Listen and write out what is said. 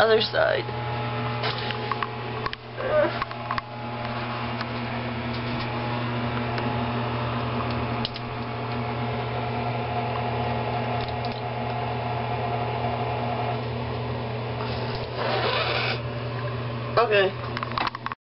Other side. Okay.